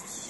costs.